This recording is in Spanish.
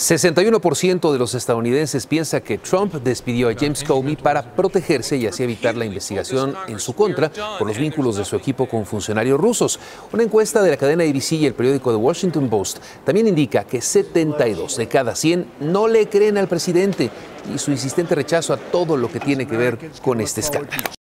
61% de los estadounidenses piensa que Trump despidió a James Comey para protegerse y así evitar la investigación en su contra por los vínculos de su equipo con funcionarios rusos. Una encuesta de la cadena ABC y el periódico The Washington Post también indica que 72 de cada 100 no le creen al presidente y su insistente rechazo a todo lo que tiene que ver con este escándalo.